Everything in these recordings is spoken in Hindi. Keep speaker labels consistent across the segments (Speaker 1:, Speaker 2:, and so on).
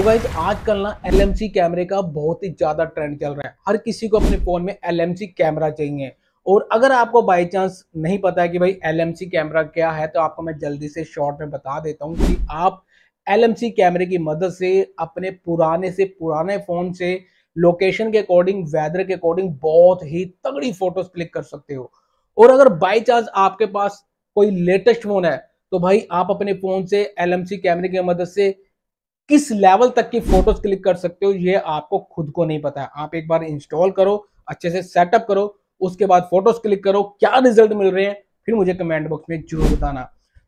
Speaker 1: तो गाइज़ आजकल ना एल कैमरे का बहुत ही ज़्यादा ट्रेंड चल रहा है। हर किसी को अपने फ़ोन में एलएमसी कैमरा चाहिए। और अगर आपको बाई चांस नहीं पता है कि भाई एलएमसी कैमरा क्या है तो आपको मैं जल्दी से शॉर्ट में बता देता हूँ कि आप एलएमसी कैमरे की मदद से, अपने पुराने से, पुराने फ़ोन से लोकेशन के अकॉर्डिंग वेदर के अकॉर्डिंग बहुत ही तगड़ी फ़ोटोज़ क्लिक कर सकते हो। और अगर बाई चांस आपके पास कोई लेटेस्ट फ़ोन है तो भाई आप अपने फ़ोन से एल कैमरे की मदद से किस लेवल तक की फ़ोटोज़ क्लिक कर सकते हो, ये आपको खुद को नहीं पता है। आप एक बार इंस्टॉल करो, अच्छे से सेटअप करो, उसके बाद फ़ोटोज़ क्लिक करो, क्या रिज़ल्ट मिल रहे हैं, फिर मुझे कमेंट बॉक्स में ज़रूर बताना।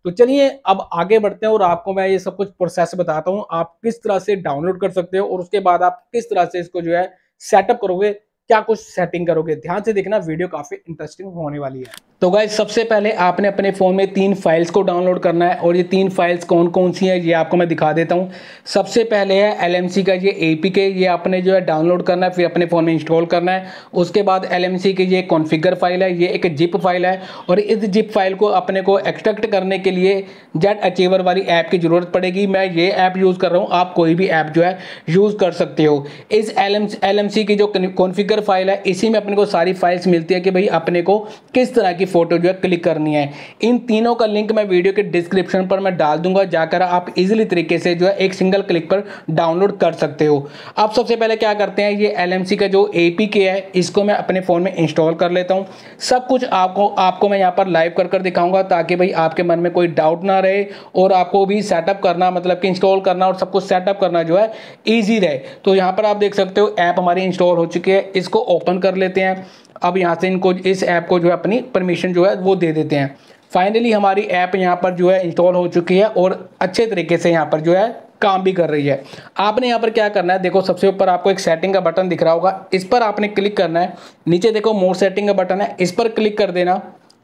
Speaker 1: तो चलिए, अब आगे बढ़ते हैं और आपको मैं ये सब कुछ प्रोसेस बताता हूँ। आप किस तरह से डाउनलोड कर सकते हो और उसके बाद आप किस तरह से इसको जो है सेटअप करोगे क्या कुछ सेटिंग करोगे? ध्यान से देखना वीडियो काफ़ी इंटरेस्टिंग होने वाली है। तो गाइज़ सबसे पहले आपने अपने फ़ोन में तीन फाइल्स को डाउनलोड करना है और ये तीन फाइल्स कौन कौन सी हैं, ये आपको मैं दिखा देता हूँ। सबसे पहले है एलएमसी का ये एपीके ये आपने जो है डाउनलोड करना है, फिर अपने फ़ोन में इंस्टॉल करना है। उसके बाद एल की ये कॉन्फ़िगर फ़ाइल है, ये एक जिप फ़ाइल है और इस जिप फ़ाइल को अपने को एक्सट्रैक्ट करने के लिए जेट अचीवर वाली ऐप की ज़रूरत पड़ेगी। मैं ये ऐप यूज़ कर रहा हूँ, आप कोई भी ऐप जो है यूज़ कर सकते हो। इस एल की जो कॉन्फ़िगर फ़ाइल है, इसी में अपने को सारी फाइल्स मिलती है कि भाई अपने को किस तरह की फ़ोटो जो है क्लिक करनी है। इन तीनों का लिंक मैं वीडियो के डिस्क्रिप्शन पर मैं डाल दूँगा, जाकर आप इजीली तरीके से जो है एक सिंगल क्लिक पर डाउनलोड कर सकते हो। अब सबसे पहले क्या करते हैं, ये एलएमसी का जो एपीके है, इसको मैं अपने फ़ोन में इंस्टॉल कर लेता हूँ। सब कुछ आपको आपको मैं यहाँ पर लाइव कर कर दिखाऊँगा, ताकि भाई आपके मन में कोई डाउट ना रहे, और आपको भी सेटअप करना मतलब कि इंस्टॉल करना और सब कुछ सेटअप करना जो है ईजी रहे। तो यहाँ पर आप देख सकते हो ऐप हमारी इंस्टॉल हो चुकी है। इसको ओपन कर लेते हैं। अब यहाँ से इनको, इस ऐप को जो है अपनी परमिशन जो है वो दे देते हैं। फाइनली हमारी ऐप यहाँ पर जो है इंस्टॉल हो चुकी है और अच्छे तरीके से यहाँ पर जो है काम भी कर रही है। आपने यहाँ पर क्या करना है? देखो, सबसे ऊपर आपको एक सेटिंग का बटन दिख रहा होगा। इस पर आपने क्लिक करना है। नीचे देखो मोर सेटिंग का बटन है। इस पर क्लिक कर देना।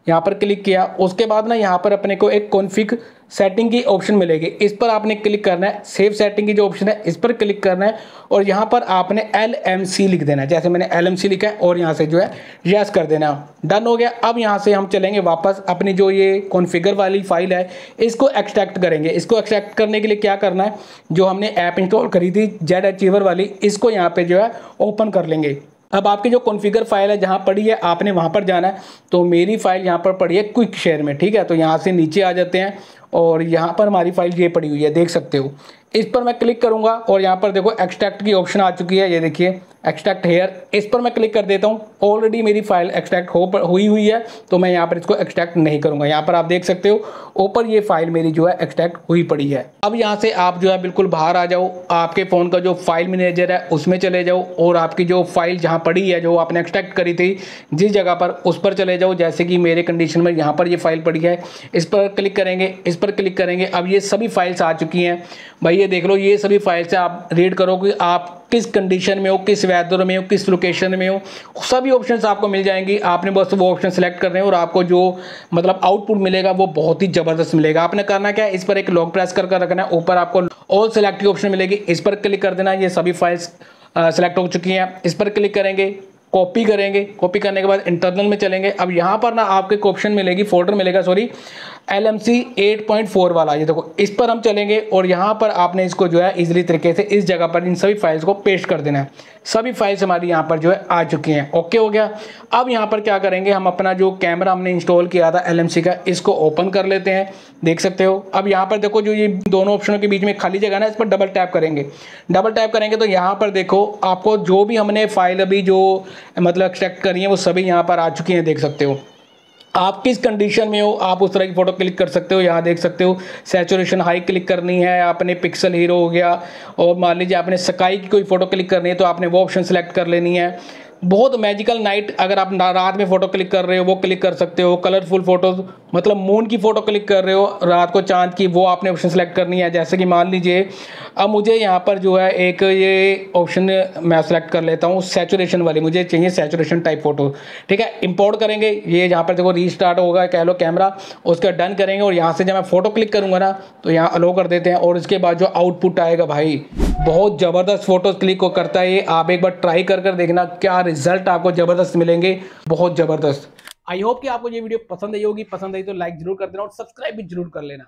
Speaker 1: यहाँ पर क्लिक किया। उसके बाद ना यहाँ पर अपने को एक कॉन्फिक सेटिंग की ऑप्शन मिलेगी। इस पर आपने क्लिक करना है। सेव सेटिंग की जो ऑप्शन है, इस पर क्लिक करना है। और यहाँ पर आपने एल एम सी लिख देना है। जैसे मैंने एल एम सी लिखा है और यहाँ से जो है यस कर देना। डन हो गया। अब यहाँ से हम चलेंगे वापस। अपनी जो ये कॉन्फ़िगर वाली फ़ाइल है, इसको एक्सट्रैक्ट करेंगे। इसको एक्सट्रैक्ट करने के लिए क्या करना है? जो हमने ऐप इंस्टॉल करी थी जेड अचीवर वाली, इसको यहाँ पर जो है ओपन कर लेंगे। अब आपकी जो कॉन्फ़िगर फ़ाइल है, जहाँ पड़ी है, आपने वहाँ पर जाना है। तो मेरी फ़ाइल यहाँ पर पड़ी है क्विक शेयर में, ठीक है? तो यहाँ से नीचे आ जाते हैं और यहाँ पर हमारी फ़ाइल ये पड़ी हुई है, देख सकते हो। इस पर मैं क्लिक करूँगा और यहाँ पर देखो एक्सट्रैक्ट की ऑप्शन आ चुकी है, ये देखिए एक्सट्रैक्ट हेयर इस पर मैं क्लिक कर देता हूँ। ऑलरेडी मेरी फ़ाइल एक्सट्रैक्ट हो हुई हुई है तो मैं यहाँ पर इसको एक्सट्रैक्ट नहीं करूँगा। यहाँ पर आप देख सकते हो, ऊपर ये फ़ाइल मेरी जो है एक्सट्रैक्ट हुई पड़ी है। अब यहाँ से आप जो है बिल्कुल बाहर आ जाओ। आपके फ़ोन का जो फ़ाइल मैनेजर है, उसमें चले जाओ और आपकी जो फ़ाइल जहाँ पड़ी है, जो आपने एक्सट्रैक्ट करी थी, जिस जगह पर, उस पर चले जाओ। जैसे कि मेरे कंडीशन में यहाँ पर ये फ़ाइल पड़ी है। इस पर क्लिक करेंगे, इस पर क्लिक करेंगे। अब ये सभी फाइल्स आ चुकी हैं। भाई ये देख लो, ये सभी फाइल्स आप रीड करो कि आप किस कंडीशन में हो, किस वेदर में हो, किस लोकेशन में हो, सभी ऑप्शंस आपको मिल जाएँगी। आपने बस वो ऑप्शन सेलेक्ट करने और आपको जो मतलब आउटपुट मिलेगा, वो बहुत ही ज़बरदस्त मिलेगा। आपने करना क्या है? इस पर एक लॉक प्रेस कर कर रखना है। ऊपर आपको ऑल सेलेक्ट की ऑप्शन मिलेगी। इस पर क्लिक कर देना। ये सभी फाइल्स सेलेक्ट हो चुकी हैं। इस पर क्लिक करेंगे। कॉपी करेंगे। कॉपी करने के बाद इंटरनल में चलेंगे। अब यहाँ पर ना आपको एक ऑप्शन मिलेगी फोल्डर मिलेगा sorry L M C eight point four वाला, ये देखो, इस पर हम चलेंगे और यहाँ पर आपने इसको जो है इजीली तरीके से इस जगह पर इन सभी फाइल्स को पेस्ट कर देना है। सभी फाइल्स हमारी यहाँ पर जो है आ चुकी हैं। ओके हो गया। अब यहाँ पर क्या करेंगे, हम अपना जो कैमरा हमने इंस्टॉल किया था LMC का, इसको ओपन कर लेते हैं। देख सकते हो। अब यहाँ पर देखो जो ये दोनों ऑप्शनों के बीच में खाली जगह ना, इस पर डबल टैप करेंगे। डबल टैप करेंगे तो यहाँ पर देखो, आपको जो भी हमने फ़ाइल अभी जो मतलब एक्सट्रैक्ट करी है, वो सभी यहाँ पर आ चुकी हैं, देख सकते हो। आप किस कंडीशन में हो, आप उस तरह की फ़ोटो क्लिक कर सकते हो, यहाँ देख सकते हो सैचुरेशन हाई क्लिक करनी है, आपने पिक्सल हीरो हो गया, और मान लीजिए आपने सकाई की कोई फ़ोटो क्लिक करनी है तो आपने वो ऑप्शन सेलेक्ट कर लेनी है। बहुत मैजिकल नाइट अगर आप रात में फ़ोटो क्लिक कर रहे हो, वो क्लिक कर सकते हो। कलरफुल फ़ोटोज़ मतलब मून की फ़ोटो क्लिक कर रहे हो, रात को चाँद की, वो आपने ऑप्शन सेलेक्ट करनी है। जैसे कि मान लीजिए, अब मुझे यहाँ पर जो है एक ये ऑप्शन मैं सेलेक्ट कर लेता हूँ सेचुरेशन वाली। मुझे चाहिए सेचुरेशन टाइप फ़ोटो ठीक है? इंपोर्ट करेंगे। ये यहाँ पर देखो रीस्टार्ट होगा, कह लो कैमरा उसका डन करेंगे और यहाँ से जब मैं फ़ोटो क्लिक करूँगा ना तो यहाँ अलो कर देते हैं और इसके बाद जो आउटपुट आएगा भाई बहुत ज़बरदस्त फ़ोटोज़ क्लिक को करता है आप एक बार ट्राई कर कर देखना क्या रिज़ल्ट आपको ज़बरदस्त मिलेंगे। बहुत ज़बरदस्त। आई होप कि आपको ये वीडियो पसंद आई होगी। पसंद आई तो लाइक ज़रूर कर देना और सब्सक्राइब भी ज़रूर कर लेना।